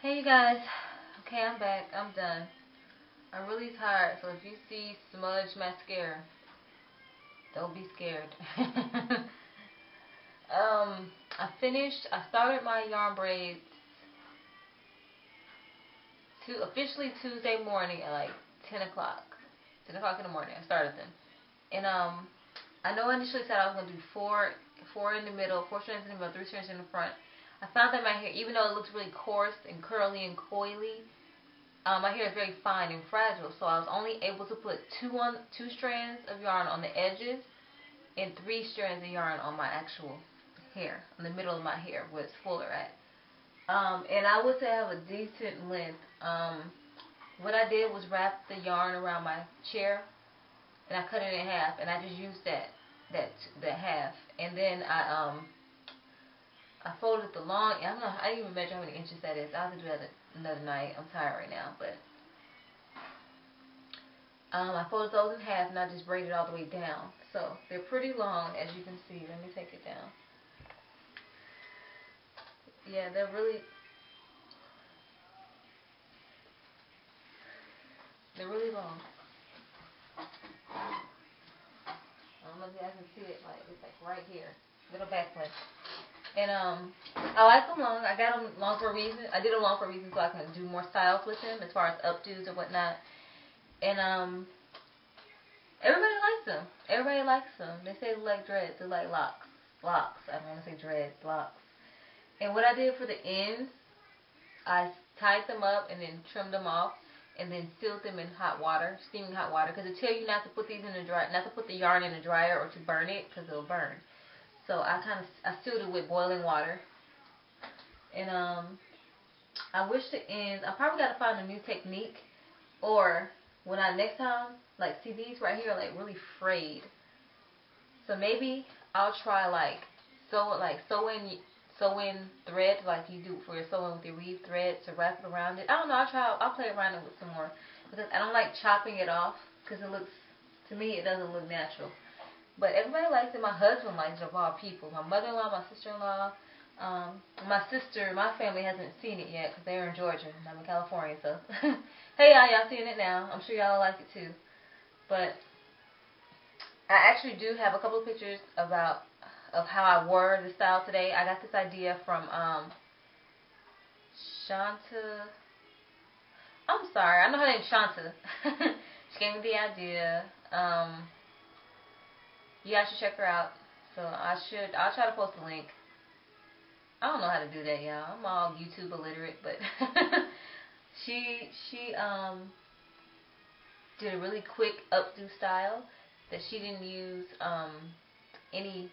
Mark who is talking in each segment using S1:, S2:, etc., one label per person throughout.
S1: Hey you guys. Okay, I'm back. I'm done. I'm really tired, so if you see smudge mascara, don't be scared. um, I finished, I started my yarn braids to, officially Tuesday morning at like 10 o'clock. 10 o'clock in the morning, I started them. And um, I know I initially said I was going to do four, four in the middle, four strands in the middle, three strands in the front. I found that my hair, even though it looks really coarse and curly and coily, um, my hair is very fine and fragile. So I was only able to put two on two strands of yarn on the edges and three strands of yarn on my actual hair, in the middle of my hair, where it's fuller at. Um, and I would say I have a decent length. Um, what I did was wrap the yarn around my chair, and I cut it in half, and I just used that that that half, and then I um I folded the long. I don't know. I didn't even measure how many inches that is. I'll have to do that another night. I'm tired right now, but um, I folded those in half, and I just braided all the way down. So they're pretty long, as you can see. Let me take it down. Yeah, they're really they're really long. I don't know if you guys can see it, like it's like right here, little back. And um, I like them long. I got them long for a reason. I did them long for a reason so I can do more styles with them as far as updos or whatnot. And um, everybody likes them. Everybody likes them. They say they like dreads. They like locks. Locks. I don't want to say dreads. Locks. And what I did for the ends, I tied them up and then trimmed them off and then sealed them in hot water, steaming hot water, because it tell you not to put these in the dry, not to put the yarn in the dryer or to burn it, because it'll burn. So I kind of I sealed it with boiling water. And um, I wish the ends. I probably got to find a new technique, or when I next time like see these right here like really frayed. So maybe I'll try like sew like sewing sewing thread like you do for your sewing with your weave thread to wrap it around it. I don't know. I'll try. I'll play around it with some more because I don't like chopping it off because it looks to me it doesn't look natural. But everybody likes it. My husband likes it of all people. My mother-in-law, my sister-in-law, um, my sister, my family hasn't seen it yet because they're in Georgia and I'm in California. So, hey y'all, y'all seeing it now. I'm sure y'all like it too. But I actually do have a couple of pictures about of how I wore the style today. I got this idea from um, Shanta. I'm sorry, I know her name Shanta. she gave me the idea. Um, yeah, I should check her out. So I should, I'll try to post a link. I don't know how to do that, y'all. I'm all YouTube illiterate, but she, she, um, did a really quick updo style that she didn't use, um, any,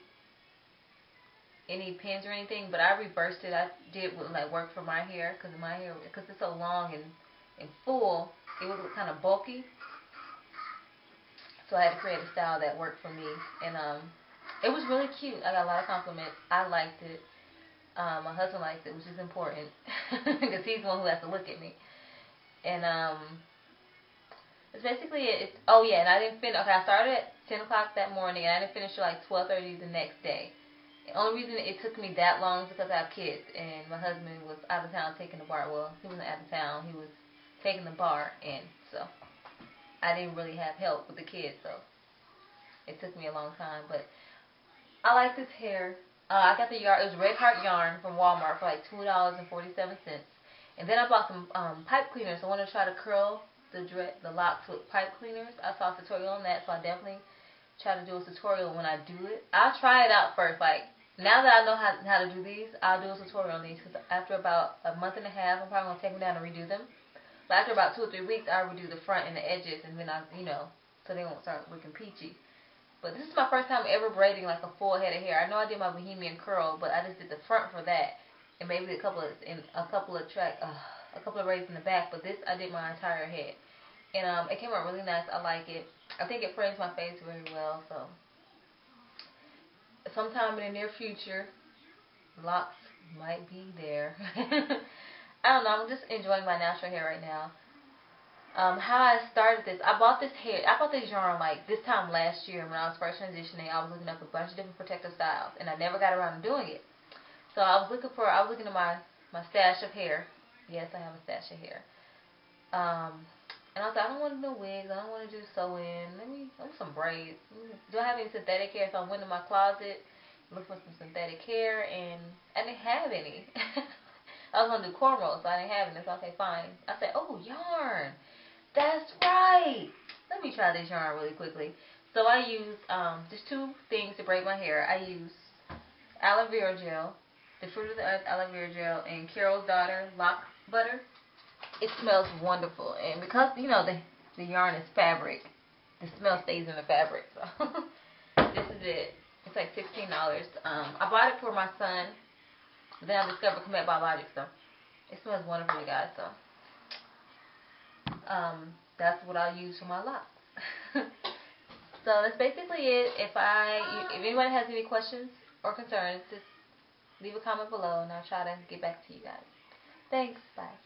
S1: any pins or anything, but I reversed it. I did what like work for my hair, cause my hair, cause it's so long and, and full, it was kind of bulky. So I had to create a style that worked for me. And um, it was really cute. I got a lot of compliments. I liked it. Um, my husband liked it, which is important because he's the one who has to look at me. And um, it's basically it. Oh yeah, and I didn't finish. Okay, I started at 10 o'clock that morning, and I didn't finish till like 12:30 the next day. The only reason it took me that long is because I have kids, and my husband was out of town taking the bar. Well, he wasn't out of town. He was taking the bar, and so I didn't really have help with the kids, so it took me a long time. But I like this hair. Uh, I got the yarn. It was Red Heart yarn from Walmart for like two dollars and forty seven cents. And then I bought some um, pipe cleaners. I want to try to curl the dread, the locks with pipe cleaners. I saw a tutorial on that, so I definitely try to do a tutorial when I do it. I'll try it out first. Like now that I know how how to do these, I'll do a tutorial on these. Because after about a month and a half, I'm probably gonna take them down and redo them. But after about two or three weeks, I redo the front and the edges, and then I, you know, so they won't start looking peachy. But this is my first time ever braiding like a full head of hair. I know I did my bohemian curl, but I just did the front for that, and maybe a couple of in a couple of track, uh, a couple of braids in the back. But this I did my entire head, and um, it came out really nice. I like it. I think it frames my face very well. So sometime in the near future, locks might be there. I don't know. I'm just enjoying my natural hair right now. Um, how I started this, I bought this hair, I bought this yarn like this time last year when I was first transitioning. I was looking up a bunch of different protective styles, and I never got around to doing it. So I was looking for, I was looking at my my stash of hair, Yes, I have a stash of hair. Um, and I was like, I don't want to do wigs. I don't want to do sew-in. Let me, I want some braids. Do I have any synthetic hair? So I went to my closet, looked for some synthetic hair, and I didn't have any. I was gonna do cornrows, so I didn't have any. So okay, fine. I said, oh, yarn. That's right. Let me try this yarn really quickly. So I use um, just two things to braid my hair. I use aloe vera gel, the fruit of the earth aloe vera gel, and Carol's Daughter loc butter. It smells wonderful, and because you know the the yarn is fabric, the smell stays in the fabric. So this is it. It's like sixteen dollars. Um, I bought it for my son. But then I discovered Comet Biologics, so it smells wonderful, you guys. So um, that's what I use for my locks. so that's basically it. If I, if anyone has any questions or concerns, just leave a comment below, and I'll try to get back to you guys. Thanks. Bye.